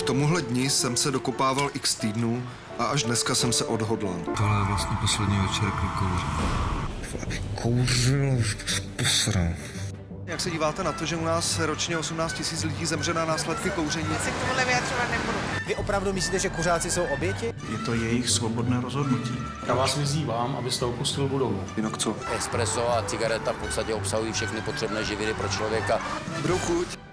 K tomuhle dni jsem se dokopával x týdnů a až dneska jsem se odhodlal. Tohle je vlastně poslední večer, kdy kouřím. Kouřil, posral. Jak se díváte na to, že u nás ročně 18 tisíc lidí zemře na následky kouření? Já se k tomuhle vyjadřovat nebudu. Vy opravdu myslíte, že kuřáci jsou oběti? Je to jejich svobodné rozhodnutí. Já vás vyzývám, abyste opustil budovu. Jinak co? Espresso a cigareta v podstatě obsahují všechny potřebné živiny pro člověka. Dobrou chuť.